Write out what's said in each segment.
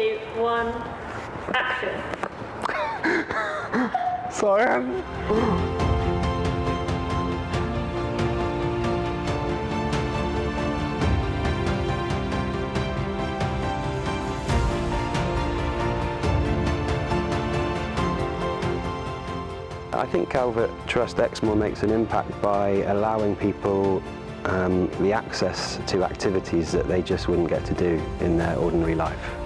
Three, two, one, action. Sorry. I think Calvert Trust Exmoor makes an impact by allowing people um, the access to activities that they just wouldn't get to do in their ordinary life.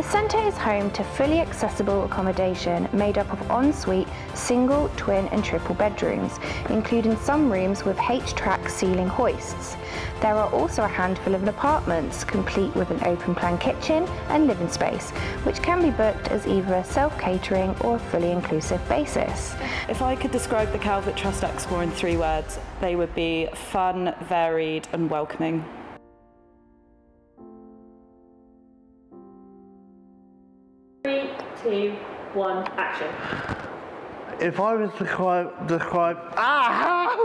The centre is home to fully accessible accommodation made up of ensuite, single, twin and triple bedrooms, including some rooms with H-track ceiling hoists. There are also a handful of apartments, complete with an open plan kitchen and living space, which can be booked as either a self-catering or a fully inclusive basis. If I could describe the Calvert Trust Exmoor in three words, they would be fun, varied and welcoming. Two, one, action. If I was to describe, describe, aha!